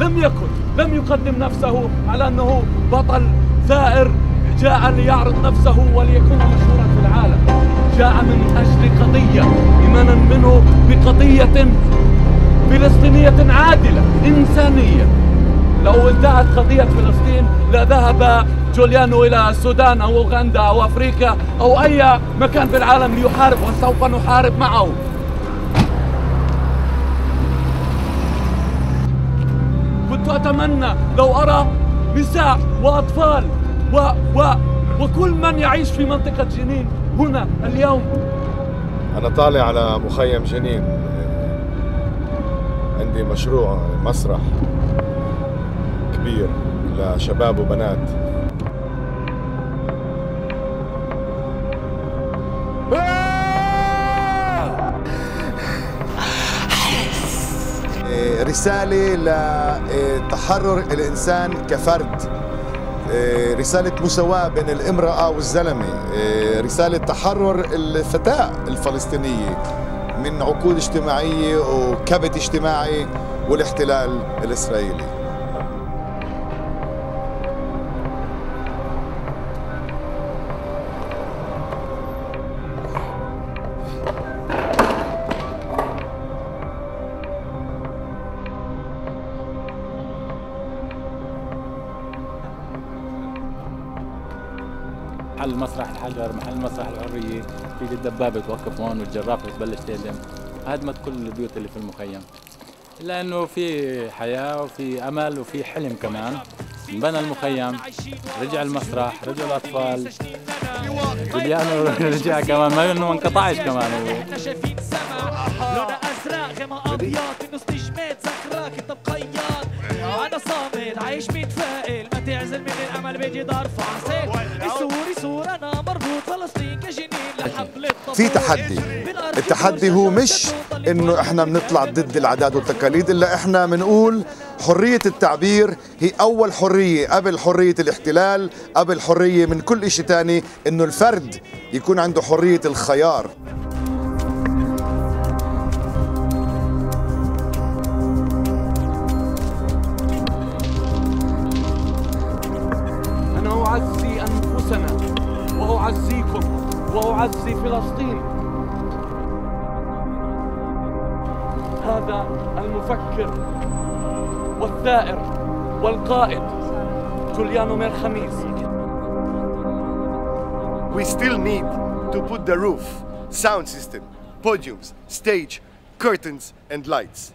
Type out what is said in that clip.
لم يقدم نفسه على أنه بطل ثائر جاء ليعرض نفسه وليكون مشهورا في العالم. جاء من أجل قضية إيمانا منه بقضية فلسطينية عادلة إنسانية. لو انتهت قضية فلسطين لذهب جوليانو إلى السودان أو أوغندا أو أفريقيا أو أي مكان في العالم ليحارب وسوف نحارب معه. كنت أتمنى لو أرى نساء وأطفال و و وكل من يعيش في منطقة جنين هنا اليوم. أنا طالع على مخيم جنين. عندي مشروع مسرح كبير لشباب وبنات. رسالة لتحرر الإنسان كفرد. رسالة مساواة بين الامرأة والزلمة. رسالة تحرر الفتاة الفلسطينية من عقود اجتماعية وكبت اجتماعي والاحتلال الإسرائيلي. محل مسرح الحجر محل مسرح الحرية في الدبابة توقف هون والجرافة تبلش تهدم هدمت كل البيوت اللي في المخيم. إلا إنه في حياة وفي أمل وفي حلم كمان. بنى المخيم رجع المسرح رجع الأطفال. جوليانو رجع كمان ما إنه ما انقطعش كمان. هو لونها أزرق ابيض إنه استجماد أنت مقيد أنا صامد عايش متفائل. ما تعزل من الأمل بيجي دار فاصل. في تحدي. التحدي هو مش إنه إحنا بنطلع ضد العادات والتقاليد إلا إحنا بنقول حرية التعبير هي أول حرية قبل حرية الاحتلال قبل حرية من كل إشي تاني إنه الفرد يكون عنده حرية الخيار. أنا أعزي أنفسنا وأعزيكم. وأعزي فلسطين هذا المفكر والثائر والقائد جوليانو مير خميس We still need to put the roof, sound system, podiums, stage, curtains and lights.